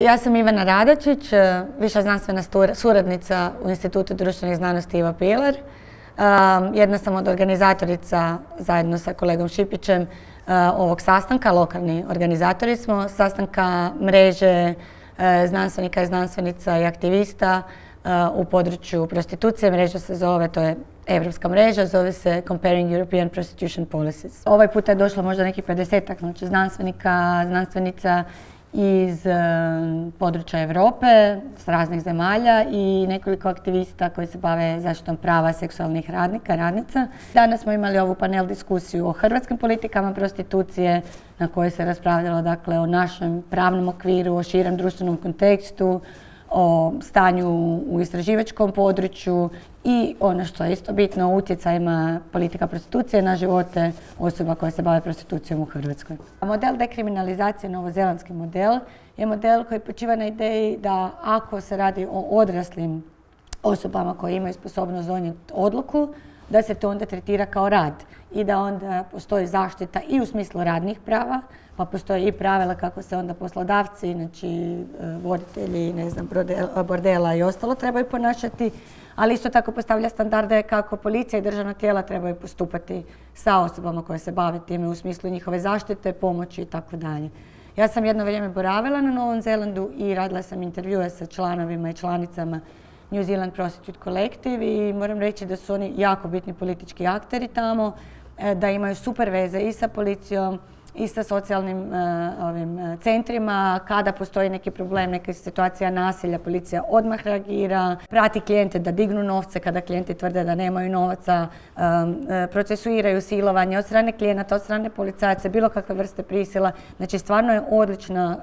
Ja sam Ivana Radačić, e, viša znanstvena suradnica u Institutu društvenih znanosti Iva Pilar. E, jedna sam od organizatorica zajedno sa kolegom Šipićem e, ovog sastanka, lokalni organizatori smo, sastanka mreže znanstvenika i znanstvenica i aktivista u području prostitucije. Mreža se zove, to je evropska mreža, zove se Comparing European Prostitution Policies. Ovaj puta je došlo možda nekih 50 znači znanstvenika, znanstvenica iz e, područja Europe, s raznih zemalja i nekoliko aktivista koji se bave zaštitom prava seksualnih radnika, radnica. Danas smo imali ovu panel diskusiju o hrvatskim politikama prostitucije na kojoj se raspravljalo dakle, o našem pravnom okviru, o širem društvenom kontekstu, o stanju u istraživačkom području i ono što je isto bitno o utjecajima politika prostitucije na živote osoba koje se bave prostitucijom u Hrvatskoj. Model dekriminalizacije, novozelandski model, je model koji počiva na ideji da ako se radi o odraslim osobama koje imaju sposobnost donijeti odluku, da se to onda tretira kao rad i da onda postoji zaštita i u smislu radnih prava, pa postoje i pravila kako se onda poslodavci, znači e, voditelji, ne znam, bordela i ostalo trebaju ponašati, ali isto tako postavlja standarde kako policija i državna tijela trebaju postupati sa osobama koje se bave time u smislu njihove zaštite, pomoći i tako dalje. Ja sam jedno vrijeme boravila na Novom Zelandu i radila sam intervjue sa članovima i članicama New Zealand Prostitute Collective i moram reći da su oni jako bitni politički akteri tamo, e, da imaju super veze i sa policijom i sa socijalnim e, ovim, e, centrima. Kada postoji neki problem, neka situacija nasilja, policija odmah reagira, prati klijente da dignu novce kada klijenti tvrde da nemaju novaca, procesuiraju silovanje od strane klijenata, od strane policajaca, bilo kakve vrste prisila. Znači stvarno je odlična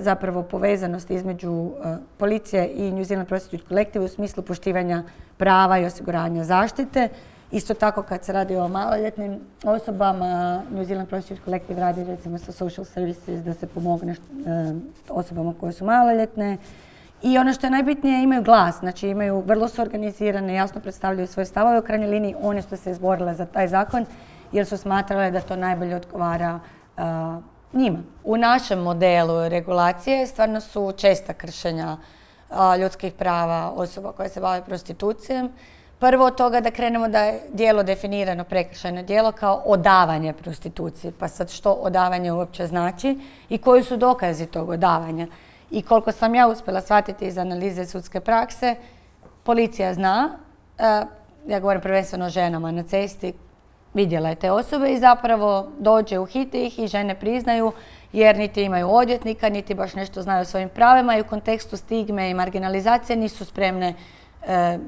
zapravo povezanost između e, policije i New Zealand Prostitute Collective u smislu poštivanja prava i osiguranja zaštite. Isto tako kad se radi o maloljetnim osobama, New Zealand Prostitute Collective radi recimo sa social services da se pomogne e, osobama koje su maloljetne. I ono što je najbitnije, imaju glas, znači imaju, vrlo su organizirane, jasno predstavljaju svoje stavove u krajnjoj liniji, one su se izborile za taj zakon jer su smatrale da to najbolje odgovara njima. U našem modelu regulacije stvarno su česta kršenja ljudskih prava osoba koje se bave prostitucijom. Prvo od toga da krenemo da je dijelo definirano, prekršajno dijelo, kao odavanje prostitucije. Pa sad što odavanje uopće znači i koji su dokazi tog odavanja. I koliko sam ja uspjela shvatiti iz analize sudske prakse, policija zna, ja govorim prvenstveno o ženama na cesti vidjela je te osobe i zapravo dođe u hit ih i žene priznaju jer niti imaju odvjetnika, niti baš nešto znaju o svojim pravima i u kontekstu stigme i marginalizacije nisu spremne e,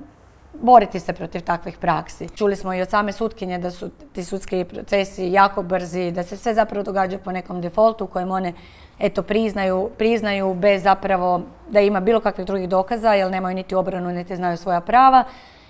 boriti se protiv takvih praksi. Čuli smo i od same sutkinje da su ti sudski procesi jako brzi, da se sve zapravo događa po nekom defaultu u kojem one eto priznaju, priznaju bez zapravo da ima bilo kakvih drugih dokaza jer nemaju niti obranu niti znaju svoja prava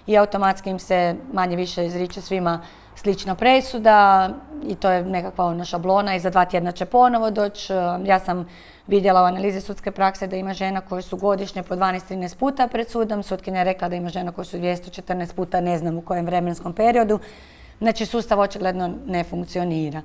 i automatski im se manje više izriče svima slična presuda i to je nekakva ona šablona i za dva tjedna će ponovo doći. Ja sam vidjela u analizi sudske prakse da ima žena koje su godišnje po 12-13 puta pred sudom. Sutkinja je rekla da ima žena koje su 214 puta, ne znam u kojem vremenskom periodu. Znači sustav očigledno ne funkcionira.